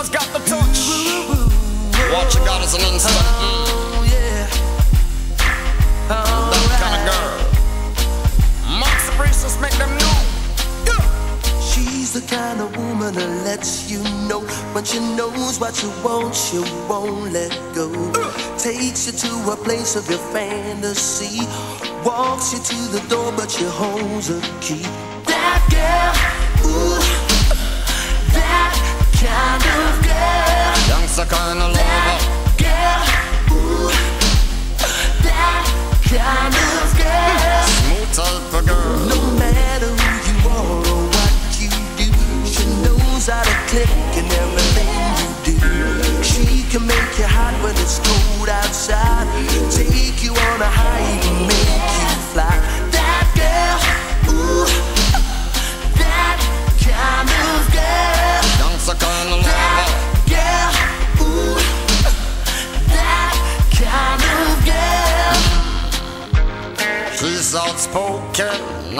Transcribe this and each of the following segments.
Lola's got the touch. Is an instant. Oh, yeah. That kind of girl. Priestess make them know. She's the kind of woman that lets you know when she knows what you want, she won't let go. Takes you to a place of your fantasy, walks you to the door, but she holds a key. That girl, ooh, kind of girl. Youngster kind of lover. Girl, ooh, that kind of girl. Smooth type of girl. No matter who you are or what you do, she knows how to click in everything you do. She can make you hot when it's cold outside,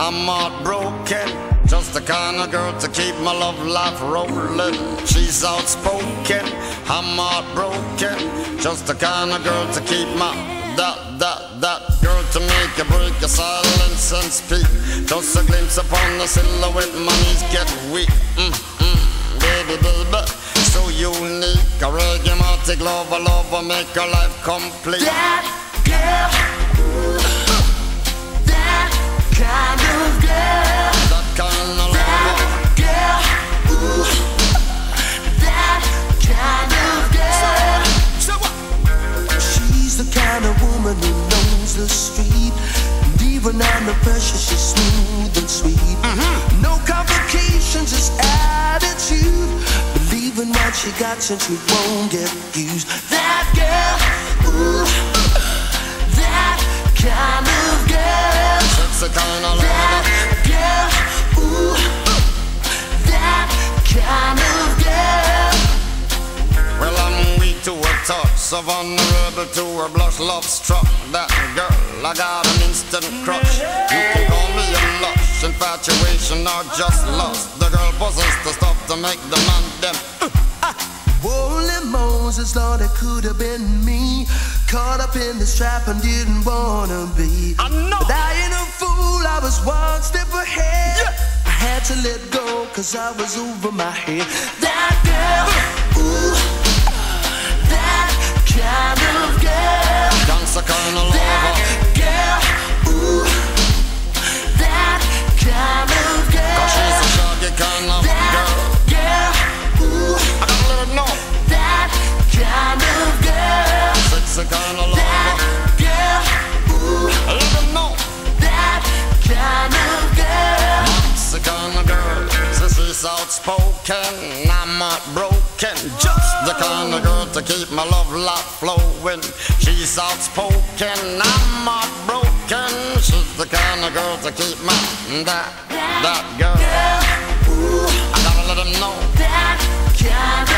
I'm heartbroken. Just the kind of girl to keep my love life rolling. She's outspoken, I'm heartbroken. Just the kind of girl to keep my that that that girl to make you break your silence and speak. Just a glimpse upon the silhouette, my knees get weak. Mm, mm, baby, baby, so unique. A reggae lover, lover, make her life complete. That girl, woman who knows the street. And even under pressure, she's smooth and sweet. Mm-hmm. No complications, just attitude. Believe in what she got since she won't get used. That girl, ooh, that kind of girl. That's the kind of. That girl, ooh, that kind of so vulnerable to her blush. Love struck that girl. I got an instant crush. You can call me a lush, infatuation or just lust. The girl possessed the stuff to make the man them. Holy Moses, Lord, it could have been me. Caught up in this trap and didn't wanna be. I know. But I ain't a fool, I was one step ahead. I had to let go, cause I was over my head. That girl, uh. ooh, that kind of girl. Dancer kind of lover. Girl, ooh, that kind of girl. Cause she's a shaggy kind of that girl. girl, ooh, I gotta let her know. that kind of girl. Sexy kind of lover. That girl, ooh, let her know. that kind of girl. Sexy kind of girl. So she's outspoken, to keep my love life flowing. She's outspoken, I'm heartbroken. She's the kind of girl to keep my that that girl. Ooh, I gotta let know that girl.